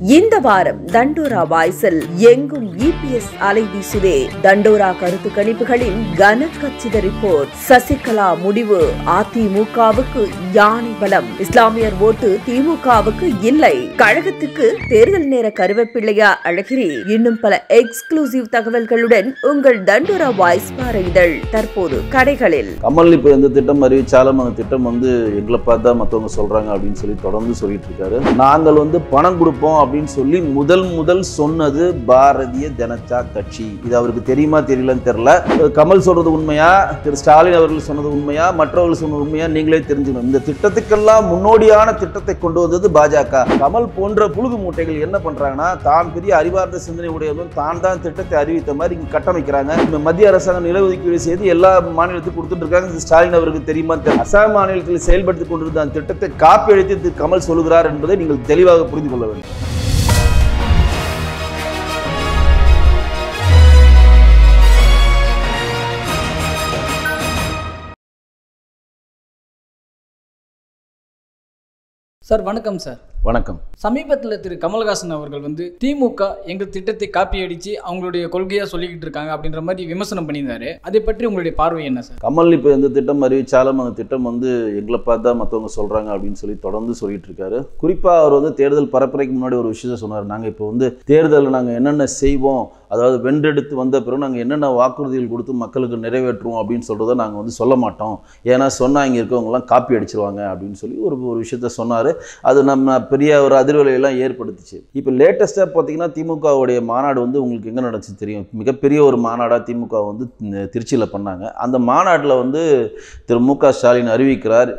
இந்த வாரம் தண்டோரா வாய்ஸில் எங்கும் இபிஎஸ் அலை வீசுதே. தண்டோரா கருத்து கணிப்புகளின் கனக்கச்சித ரிப்போர்ட். சசிகலா முடிவு. அதிமுகவுக்கு யானை பலம். இஸ்லாமியர் ஓட்டு திமுகவுக்கு இல்லை. கழகத்துக்கு தேர்தல் நேர கருவேப்பிள்ளையா அழகிரி இன்னும் பல எக்ஸ்க்ளூசிவ் தகவல்களுடன் உங்கள் தண்டோரா வாய்ஸ் பார இதழ் தற்போது கடைகளில். கமல் இப்ப எந்த திட்டம் அறிவிச்சாலும் அந்த திட்டம் வந்து எங்களை பார்த்தா மற்றவங்க சொல்கிறாங்க அப்படின்னு சொல்லி தொடர்ந்து சொல்லிட்டு இருக்காரு. நாங்கள் வந்து பணம் கொடுப்போம் அப்படின்னு சொல்லி முதல் முதல் சொன்னது பாரதிய ஜனதா கட்சி. இது அவருக்கு தெரியுமா தெரியலன்னு தெரியல. கமல் சொல்றது உண்மையா? திரு ஸ்டாலின் அவர்கள் சொன்னது உண்மையா? மற்றவர்கள் சொன்னது உண்மையா? நீங்களே தெரிஞ்சுக்கணும். இந்த திட்டத்துக்கெல்லாம் முன்னோடியான திட்டத்தை கொண்டு வந்தது பாஜக. கமல் போன்ற புழுகு மூட்டைகள் என்ன பண்றாங்கன்னா தான் பெரிய அறிவார்ந்த சிந்தனை உடையதும் தான் தான் திட்டத்தை அறிவித்த மாதிரி இங்க கட்டமைக்கிறாங்க. மத்திய அரசாங்கம் நில ஒதுக்கீடு செய்து எல்லா மாநிலத்துக்கும் கொடுத்துட்டு இருக்காங்க. ஸ்டாலின் அவருக்கு தெரியுமா? தெரியல. அசாம் மாநிலத்தில் செயல்படுத்திக் கொண்டிருந்த அந்த திட்டத்தை காப்பி அடித்து திரு கமல் சொல்கிறார் என்பதை நீங்கள் தெளிவாக புரிந்து கொள்ள வேண்டும். சார் வணக்கம் சார். வணக்கம். சமீபத்தில் திரு கமல்ஹாசன் அவர்கள் வந்து திமுக எங்கள் திட்டத்தை காப்பி அடித்து அவங்களுடைய கொள்கையாக சொல்லிக்கிட்டு இருக்காங்க அப்படின்ற மாதிரி விமர்சனம் பண்ணியிருந்தாரு. அதை பற்றி உங்களுடைய பார்வை என்ன சார்? கமல் இப்போ எந்த திட்டம் அறிவிச்சாலும் அந்த திட்டம் வந்து எங்களை பார்த்தா மற்றவங்க சொல்கிறாங்க அப்படின்னு சொல்லி தொடர்ந்து சொல்லிட்டு இருக்காரு. குறிப்பாக அவர் வந்து தேர்தல் பரப்புரைக்கு முன்னாடி ஒரு விஷயத்த சொன்னார். நாங்கள் இப்போ வந்து தேர்தலில் நாங்கள் என்னென்ன செய்வோம் அதாவது வென்றெடுத்து வந்த பிறகு நாங்கள் என்னென்ன வாக்குறுதிகள் கொடுத்து மக்களுக்கு நிறைவேற்றுவோம் அப்படின்னு சொல்கிறத நாங்கள் வந்து சொல்ல மாட்டோம். ஏன்னா சொன்னால் இங்கே இருக்கவங்கலாம் காப்பி அடிச்சிருவாங்க அப்படின்னு சொல்லி ஒரு ஒரு விஷயத்த சொன்னார். அது நம்ம பெரிய ஒரு அதிர்வலையெல்லாம் ஏற்படுத்துச்சு. இப்போ லேட்டஸ்ட்டாக பார்த்தீங்கன்னா திமுகவுடைய மாநாடு வந்து உங்களுக்கு எங்கே நடந்துச்சு தெரியும்? மிகப்பெரிய ஒரு மாநாடாக திமுக வந்து திருச்சியில் பண்ணாங்க. அந்த மாநாட்டில் வந்து திரு. மு. க. ஸ்டாலின் அறிவிக்கிறார்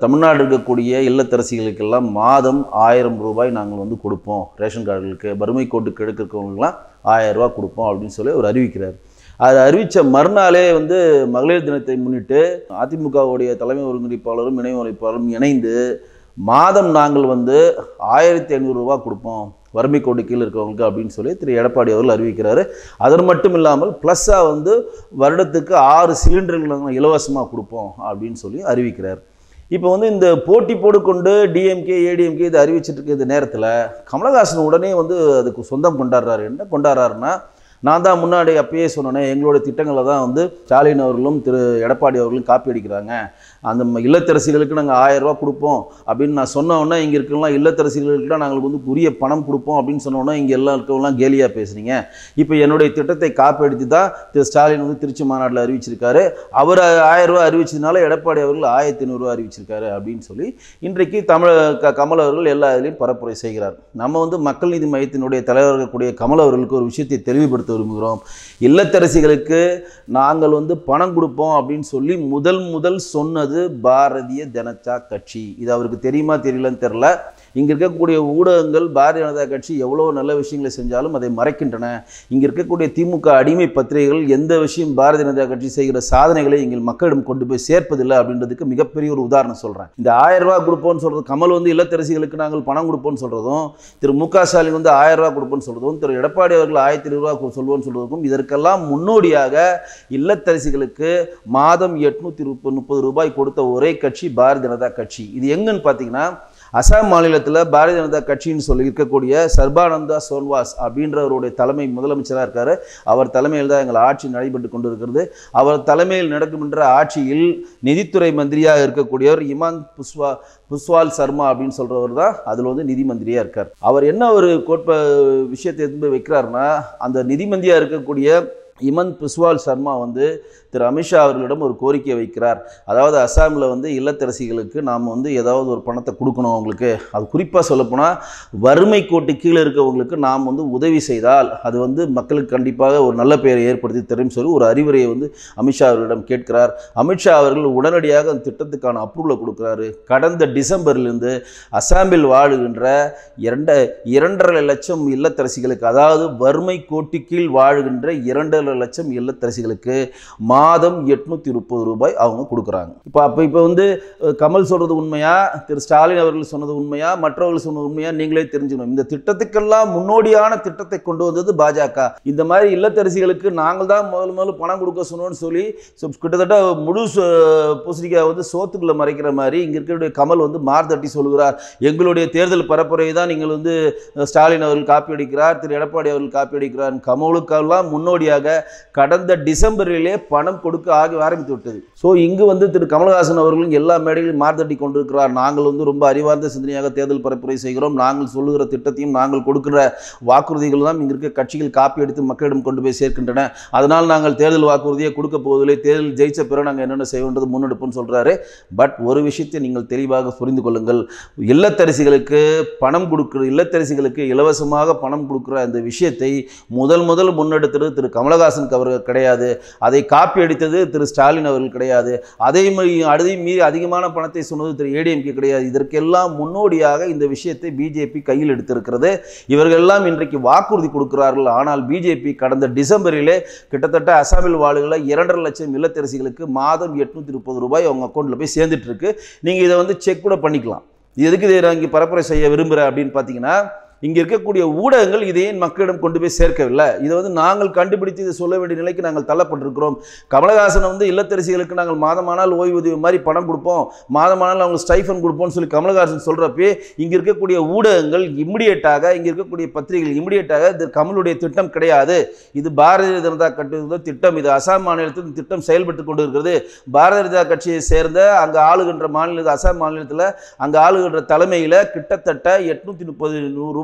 தமிழ்நாடு இருக்கக்கூடிய இல்லத்தரசிகளுக்கெல்லாம் மாதம் ஆயிரம் ரூபாய் நாங்கள் வந்து கொடுப்போம். ரேஷன் கார்டுகளுக்கு வறுமை கோட்டுக்கு எடுக்கிறவங்களுக்குலாம் ஆயிரம் ரூபாய் கொடுப்போம் அப்படின்னு சொல்லி அவர் அறிவிக்கிறார். அதை அறிவித்த மறுநாளே வந்து மகளிர் தினத்தை முன்னிட்டு அதிமுகவுடைய தலைமை ஒருங்கிணைப்பாளரும் இணை ஒருங்கிணைப்பாளரும் இணைந்து மாதம் நாங்கள் வந்து ஆயிரத்தி ஐநூறுரூவா கொடுப்போம். வறுமை கோட்டு கீழே இருக்கவங்களுக்கு அப்படின்னு சொல்லி திரு எடப்பாடி அவர்கள் அறிவிக்கிறாரு. அது மட்டும் இல்லாமல் ப்ளஸ்ஸாக வந்து வருடத்துக்கு ஆறு சிலிண்டர்கள் நாங்கள் இலவசமாக கொடுப்போம் அப்படின்னு சொல்லி அறிவிக்கிறார். இப்போ வந்து இந்த போட்டி போடுக்கொண்டு டிஎம்கே ஏடிஎம்கே இது அறிவிச்சிட்டுருக்கு இந்த நேரத்தில் கமலஹாசன் உடனே வந்து அதுக்கு சொந்தம் கொண்டாடுறாரு. என்ன கொண்டாடுறாருன்னா நான் தான் முன்னாடி அப்பயே சொன்னேனே எங்களோட திட்டங்களை தான் வந்து ஸ்டாலின் அவர்களும் திரு எடப்பாடி அவர்களும் காப்பி அடிக்கிறாங்க. அந்த இல்லத்தரசிகளுக்கு நாங்கள் ஆயிரம் ரூபா கொடுப்போம் அப்படின்னு நான் சொன்ன இங்கே இருக்கலாம் இல்லத்தரசிகளுக்குலாம் நாங்களுக்கு வந்து உரிய பணம் கொடுப்போம் அப்படின்னு சொன்னோன்னா இங்கே எல்லாம் இருக்கவங்களாம் கேலியாக பேசுகிறீங்க இப்போ என்னுடைய திட்டத்தை காப்பி அடித்து தான் திரு ஸ்டாலின் வந்து திருச்சி மாநாட்டில் அறிவிச்சிருக்காரு. அவர் ஆயிரம் அறிவிச்சதுனால எடப்பாடி அவர்கள் ஆயிரத்தி ஐநூறுரூவா அறிவிச்சிருக்காரு அப்படின்னு சொல்லி இன்றைக்கு தமிழ க கமல் அவர்கள் எல்லா இதிலையும் பரப்புரை செய்கிறார். நம்ம வந்து மக்கள் நீதி மையத்தினுடைய தலைவர் இருக்கக்கூடிய கமல் அவர்களுக்கு ஒரு விஷயத்தை தெளிவுபடுத்த விரும்புகிறோம். இல்லத்தரசிகளுக்கு நாங்கள் வந்து பணம் கொடுப்போம் அப்படின்னு சொல்லி முதல் முதல் சொன்னது பாரதிய ஜனதா கட்சி. இது அவருக்கு தெரியுமா தெரியலன்னு தெரில இங்கே இருக்கக்கூடிய ஊடகங்கள் பாரதிய ஜனதா கட்சி எவ்வளோ நல்ல விஷயங்களை செஞ்சாலும் அதை மறைக்கின்றன. இங்கே இருக்கக்கூடிய திமுக அடிமை பத்திரிகைகள் எந்த விஷயம் பாரதிய ஜனதா கட்சி செய்கிற சாதனைகளை எங்கள் மக்களிடம் கொண்டு போய் சேர்ப்பதில்லை அப்படின்றதுக்கு மிகப்பெரிய ஒரு உதாரணம் சொல்கிறேன் இந்த ஆயிரம் ரூபா கொடுப்போம்னு சொல்கிறது கமல் வந்து இல்லத்தரசிகளுக்கு நாங்கள் பணம் கொடுப்போம்னு சொல்கிறதும் திரு மு க ஸ்டாலின் வந்து ஆயிரம் ரூபா கொடுப்போம்னு சொல்கிறதும் திரு எடப்பாடி அவர்கள் ஆயிரத்தி ரூபா சொல்வோம்னு சொல்கிறதுக்கும் இதற்கெல்லாம் முன்னோடியாக இல்லத்தரசிகளுக்கு மாதம் எட்நூற்றி முப்பது முப்பது ரூபாய் கொடுத்த ஒரே கட்சி பாரதிய ஜனதா கட்சி. இது எங்கன்னு பார்த்தீங்கன்னா அசாம் மாநிலத்தில் பாரதிய ஜனதா கட்சின்னு சொல்லி இருக்கக்கூடிய சர்பானந்தா சோன்வாஸ் அப்படின்றவருடைய தலைமை முதலமைச்சராக இருக்கார். அவர் தலைமையில் தான் எங்கள் ஆட்சி நடைபெற்று கொண்டிருக்கிறது. அவர் தலைமையில் நடக்குமென்ற ஆட்சியில் நிதித்துறை மந்திரியாக இருக்கக்கூடியவர் இமான் புஷ்வா புஷ்வால் சர்மா அப்படின்னு சொல்கிறவர் தான் அதில் வந்து நிதி மந்திரியாக இருக்கார். அவர் என்ன ஒரு கோட்ப விஷயத்தை எடுத்து வைக்கிறாருன்னா அந்த நிதி மந்திரியாக இருக்கக்கூடிய இமன் பிஸ்வால் சர்மா வந்து திரு அமித்ஷா அவர்களிடம் ஒரு கோரிக்கை வைக்கிறார். அதாவது அசாமில் வந்து இல்லத்தரசிகளுக்கு நாம் வந்து ஏதாவது ஒரு பணத்தை கொடுக்கணும் அவங்களுக்கு. அது குறிப்பாக சொல்லப்போனால் வறுமை கோட்டு கீழே இருக்கவங்களுக்கு நாம் வந்து உதவி செய்தால் அது வந்து மக்களுக்கு கண்டிப்பாக ஒரு நல்ல பெயரை ஏற்படுத்தி தரும் சொல்லி ஒரு அறிவுரையை வந்து அமித்ஷா அவர்களிடம் கேட்கிறார். அமித்ஷா அவர்கள் உடனடியாக அந்த திட்டத்துக்கான அப்ரூவலை கொடுக்குறாரு. கடந்த டிசம்பர்லேருந்து அசாமில் வாழுகின்ற இரண்ட இரண்டரை லட்சம் இல்லத்தரசிகளுக்கு அதாவது வறுமை கோட்டு கீழ் வாழுகின்ற இரண்டரை ஏழு லட்சம் இல்லத்தரசிகளுக்கு மாதம் எட்நூற்றி முப்பது ரூபாய் அவங்க கொடுக்குறாங்க. இப்போ அப்போ இப்போ வந்து கமல் சொல்கிறது உண்மையா? திரு ஸ்டாலின் அவர்கள் சொன்னது உண்மையா? மற்றவர்கள் சொன்னது உண்மையா? நீங்களே தெரிஞ்சுக்கணும். இந்த திட்டத்துக்கெல்லாம் முன்னோடியான திட்டத்தை கொண்டு வந்தது பாஜக. இந்த மாதிரி இல்லத்தரசிகளுக்கு நாங்கள் தான் முதல் முதல்ல பணம் கொடுக்க சொன்னோம்னு சொல்லி கிட்டத்தட்ட முழு பூசணிக்காய் வந்து சோத்துக்குள்ளே மறைக்கிற மாதிரி இங்கே இருக்கிற கமல் வந்து மார்தட்டி சொல்கிறார் எங்களுடைய தேர்தல் பரப்புரையை தான் நீங்கள் வந்து ஸ்டாலின் அவர்கள் காப்பி அடிக்கிறார் திரு எடப்பாடி அவர்கள் காப்பி அடிக்கிறார். கமலுக்கெல்லாம் முன்னோடியாக கடந்த டிசம்பரிலே பணம் கொடுக்க ஆகி ஆரம்பித்து விட்டது. ஸோ இங்கு வந்து திரு கமலஹாசன் அவர்களும் எல்லா மேடைகளிலும் மார்த்தட்டி கொண்டிருக்கிறார். நாங்கள் வந்து ரொம்ப அறிவார்ந்த சிந்தனையாக தேர்தல் பரப்புரை செய்கிறோம். நாங்கள் சொல்லுகிற திட்டத்தையும் நாங்கள் கொடுக்கிற வாக்குறுதிகள் தான் இங்கே இருக்க கட்சிகள் காப்பி எடுத்து மக்களிடம் கொண்டு போய் சேர்க்கின்றன. அதனால் நாங்கள் தேர்தல் வாக்குறுதியை கொடுக்க போவதில்லை. தேர்தல் ஜெயிச்ச பிறகு நாங்கள் என்னென்ன செய்வோன்றது முன்னெடுப்புன்னு சொல்கிறாரு பட் ஒரு விஷயத்தை நீங்கள் தெளிவாக புரிந்து கொள்ளுங்கள். இல்லத்தரசிகளுக்கு பணம் கொடுக்குற இல்லத்தரசிகளுக்கு இலவசமாக பணம் கொடுக்குற அந்த விஷயத்தை முதல் முதல் முன்னெடுத்தது திரு கமலஹாசன் அவர்கள் கிடையாது. அதை காப்பி அடித்தது திரு ஸ்டாலின் அவர்கள் கிடையாது. அதை மீறி அதையும் மீறி அதிகமான பணத்தை சொன்னது திரு ஏடிஎம்கே கிடையாது. இதற்கெல்லாம் முன்னோடியாக இந்த விஷயத்தை பிஜேபி கையில் எடுத்திருக்கிறது. இவர்கள் எல்லாம் இன்றைக்கு வாக்குறுதி கொடுக்கிறார்கள். ஆனால் பிஜேபி கடந்த டிசம்பரிலே கிட்டத்தட்ட அசாமில் வாழுகிற இரண்டரை லட்சம் இல்லத்தரசிகளுக்கு மாதம் எட்நூற்றி முப்பது ரூபாய் அவங்க அக்கௌண்ட்டில் போய் சேர்ந்துட்டு இருக்கு நீங்கள் இதை வந்து செக் கூட பண்ணிக்கலாம். எதுக்கு இதை நான் இங்கே பரப்புரை செய்ய விரும்புகிறேன் அப்படின்னு பார்த்தீங்கன்னா இங்கே இருக்கக்கூடிய ஊடகங்கள் இதை ஏன் மக்களிடம் கொண்டு போய் சேர்க்கவில்லை. இதை வந்து நாங்கள் கண்டுபிடித்து இதை சொல்ல வேண்டிய நிலைக்கு நாங்கள் தள்ளப்பட்டிருக்கிறோம். கமலஹாசன் வந்து இல்லத்தரசிகளுக்கு நாங்கள் மாதமானால் ஓய்வூதிய மாதிரி பணம் கொடுப்போம். மாதமானால் அவங்க ஸ்டைஃபன் கொடுப்போம்னு சொல்லி கமலஹாசன் சொல்கிறப்பே இங்கே இருக்கக்கூடிய ஊடகங்கள் இம்மிடியட்டாக இங்கே இருக்கக்கூடிய பத்திரிகைகள் இம்மிடியட்டாக இது கமலுடைய திட்டம் கிடையாது. இது பாரதிய ஜனதா கட்சி திட்டம். இது அசாம் மாநிலத்தில் திட்டம் செயல்பட்டு கொண்டு இருக்கிறது பாரதிய ஜனதா கட்சியை சேர்ந்த அங்கே ஆளுகின்ற மாநில அசாம் மாநிலத்தில் அங்கே ஆளுகின்ற தலைமையில் கிட்டத்தட்ட எட்நூற்றி முப்பது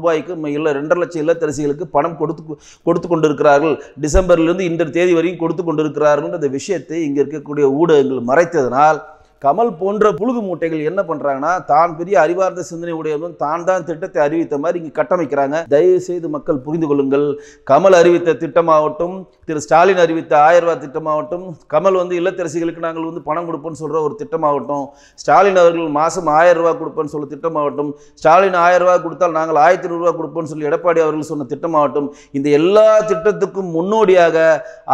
ரூபாய்க்கு இல்லை ரெண்டரை லட்சம் இல்லத்தரசிகளுக்கு பணம் கொடுத்து கொடுத்து கொண்டிருக்கிறார்கள். டிசம்பர்லேருந்து இந்த தேதி வரையும் கொடுத்து கொண்டிருக்கிறார்கள் அந்த விஷயத்தை இங்கே இருக்கக்கூடிய ஊடகங்கள் மறைத்ததனால் கமல் போன்ற புழுகு மூட்டைகள் என்ன பண்றாங்கன்னா தான் பெரிய அறிவார்ந்த சிந்தனை உடையவன் தான் தான் திட்டத்தை அறிவித்த மாதிரி இங்கே கட்டமைக்கிறாங்க. தயவு செய்து மக்கள் புரிந்து கொள்ளுங்கள். கமல் அறிவித்த திட்டமாகட்டும் திரு ஸ்டாலின் அறிவித்த ஆயிரம் ரூபாய் திட்டமாகட்டும் கமல் வந்து இல்லத்தரசிகளுக்கு நாங்கள் வந்து பணம் கொடுப்போம்னு சொல்ற ஒரு திட்டமாகட்டும் ஸ்டாலின் அவர்கள் மாசம் ஆயிரம் ரூபாய் கொடுப்பேன்னு சொல்ல திட்டமாகட்டும் ஸ்டாலின் ஆயிரம் ரூபாய் கொடுத்தால் நாங்கள் ஆயிரத்தி ரூபாய் கொடுப்போம்னு சொல்லி எடப்பாடி அவர்கள் சொன்ன திட்டமாகட்டும் இந்த எல்லா திட்டத்துக்கும் முன்னோடியாக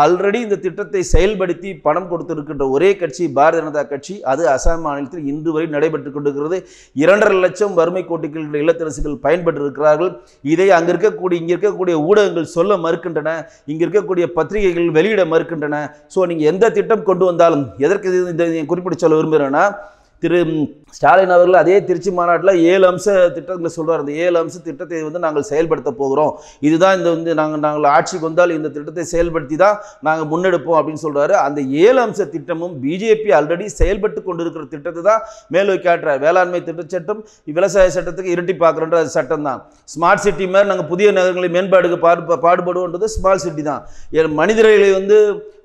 ஆல்ரெடி இந்த திட்டத்தை செயல்படுத்தி பணம் கொடுத்திருக்கின்ற ஒரே கட்சி பாரதிய ஜனதா கட்சி அது அசாம் மாநிலத்தில் இன்று வரை நடைபெற்றுக் கொண்டிருக்கிறது. இரண்டரை லட்சம் வறுமை கோட்டிகள் இல்லத்தரசிகள் பயன்பெற்று இருக்கிறார்கள் இதை அங்கே இருக்கக்கூடிய இங்கே இருக்கக்கூடிய ஊடகங்கள் சொல்ல மறுக்கின்றன. இங்கே இருக்கக்கூடிய பத்திரிகைகள் வெளியிட மறுக்கின்றன. ஸோ நீங்கள் எந்த திட்டம் கொண்டு வந்தாலும் எதற்கு இந்த குறிப்பிட்டு சொல்ல விரும்புகிறேன்னா திரு ஸ்டாலின் அவர்கள் அதே திருச்சி மாநாட்டில் ஏழு அம்ச திட்டங்களை சொல்கிறார் அந்த ஏழு அம்ச திட்டத்தை வந்து நாங்கள் செயல்படுத்த போகிறோம். இதுதான் இந்த வந்து நாங்கள் நாங்கள் ஆட்சிக்கு வந்தால் இந்த திட்டத்தை செயல்படுத்தி தான் நாங்கள் முன்னெடுப்போம் அப்படின்னு சொல்கிறாரு அந்த ஏழு அம்ச திட்டமும் பிஜேபி ஆல்ரெடி செயல்பட்டு கொண்டிருக்கிற திட்டத்தை தான் மேலோக்கி காட்டுறார் வேளாண்மை திட்டச்சட்டம் விவசாய சட்டத்துக்கு இரட்டி பார்க்குறன்ற சட்டம் தான். ஸ்மார்ட் சிட்டி மாதிரி நாங்கள் புதிய நகரங்களை மேம்பாடுக்கு பாடு பாடுபடுவோன்றது ஸ்மார்ட் சிட்டி தான். மனிதர்களை வந்து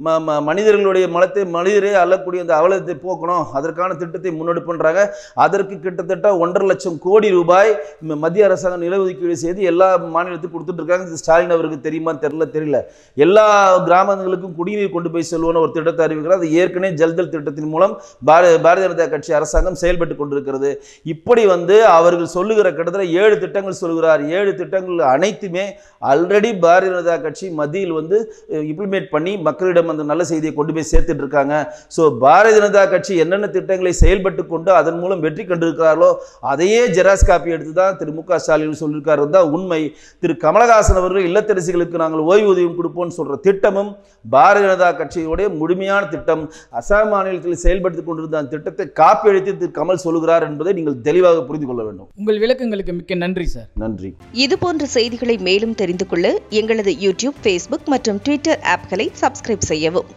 ம- ம- மனிதர்களுடைய மலத்தை மனிதரே அள்ளக்கூடிய அந்த அவலத்தை போக்கணும். அதற்கான திட்டத்தை முன் முன்னெடுப்புன்றாங்க. அதற்கு கிட்டத்தட்ட ஒன்றரை லட்சம் கோடி ரூபாய் மத்திய அரசாங்கம் நில ஒதுக்கீடு செய்து எல்லா மாநிலத்துக்கும் கொடுத்துட்டு இருக்காங்க. இது ஸ்டாலின் அவருக்கு தெரியுமா? தெரியல தெரியல. எல்லா கிராமங்களுக்கும் குடிநீர் கொண்டு போய் செல்வோன்னு ஒரு திட்டத்தை அறிவிக்கிறார். அது ஏற்கனவே ஜல்தல் திட்டத்தின் மூலம் பாரதிய ஜனதா கட்சி அரசாங்கம் செயல்பட்டு கொண்டிருக்கிறது. இப்படி வந்து அவர்கள் சொல்லுகிற கிட்டத்தட்ட ஏழு திட்டங்கள் சொல்கிறார். ஏழு திட்டங்கள் அனைத்துமே ஆல்ரெடி பாரதிய ஜனதா கட்சி மத்தியில் வந்து இம்ப்ளிமெண்ட் பண்ணி மக்களிடம் அந்த நல்ல செய்தியை கொண்டு போய் சேர்த்துட்டு இருக்காங்க. ஸோ பாரதிய ஜனதா கட்சி என்னென்ன திட்டங்களை செயல்பட்டு கொண்டு அதன் மூலம் வெற்றி கண்டிருக்கிறார்களோ அதையே ஜெராக்ஸ் காப்பி எடுத்து தான் திரு மு க ஸ்டாலின் சொல்லியிருக்காரு. தான் உண்மை. திரு கமலஹாசன் அவர்கள் இல்லத்தரசிகளுக்கு நாங்கள் ஓய்வூதியம் கொடுப்போம்னு சொல்ற திட்டமும் பாரதிய ஜனதா கட்சியுடைய முழுமையான திட்டம் அசாம் மாநிலத்தில் செயல்படுத்தி கொண்டிருந்த அந்த திட்டத்தை காப்பி அடித்து திரு கமல் சொல்கிறார் என்பதை நீங்கள் தெளிவாக புரிந்து கொள்ள வேண்டும். உங்கள் விளக்கங்களுக்கு மிக்க நன்றி சார். நன்றி. இது போன்ற செய்திகளை மேலும் தெரிந்து கொள்ள எங்களது யூடியூப் ஃபேஸ்புக் மற்றும் ட்விட்டர் ஆப்களை சப்ஸ்கிரைப் செய்யவும்.